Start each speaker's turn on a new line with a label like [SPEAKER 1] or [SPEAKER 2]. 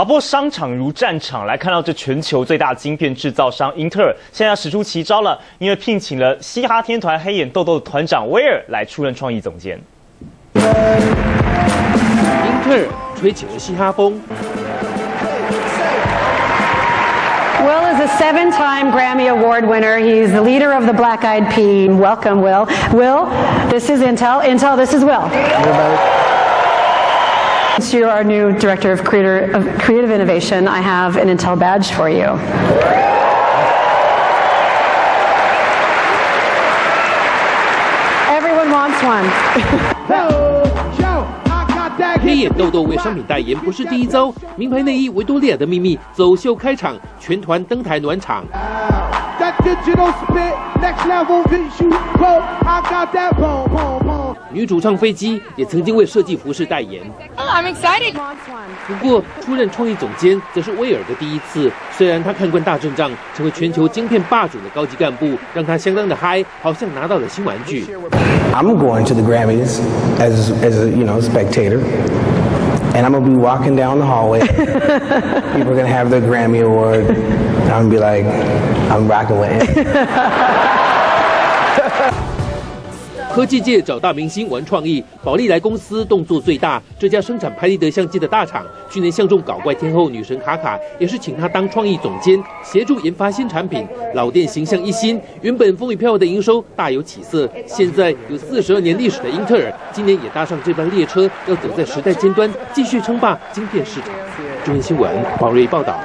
[SPEAKER 1] 好，不过商场如战场，来看到这全球最大晶片制造商英特尔，现在要使出奇招了，因为聘请了嘻哈天团黑眼豆豆的团长威尔来出任创意总监。英
[SPEAKER 2] 特尔吹起了嘻哈风。
[SPEAKER 3] Will is a seven-time Grammy Award winner. He's the leader of the Black Eyed Peas. Welcome, Will. Will, this is Intel. Intel, this is Will. Since you're our new director of, creator, of creative innovation, I have an Intel badge for you. Everyone wants one.
[SPEAKER 2] 黑眼豆豆为商品代言不是第一遭，名牌内衣维多利亚的秘密走秀开场，全团登台暖场。 女主唱飞机也曾经为设计服饰代言。
[SPEAKER 4] I'm excited.
[SPEAKER 2] 不过出任创意总监则是威尔的第一次。虽然他看惯大阵仗，成为全球晶片霸主的高级干部，让他相当的嗨，好像拿到了新玩具。
[SPEAKER 5] I'm going to the Grammys as as a you know spectator. And I'm gonna be walking down the hallway. People are gonna have their Grammy award. I'm gonna be like, I'm rocking with it.
[SPEAKER 2] 科技界找大明星玩创意，宝利来公司动作最大。这家生产拍立得相机的大厂，去年相中搞怪天后女神卡卡，也是请她当创意总监，协助研发新产品。老店形象一新，原本风雨飘摇的营收大有起色。现在有四十二年历史的英特尔，今年也搭上这班列车，要走在时代尖端，继续称霸晶片市场。中央新闻，王瑞报道。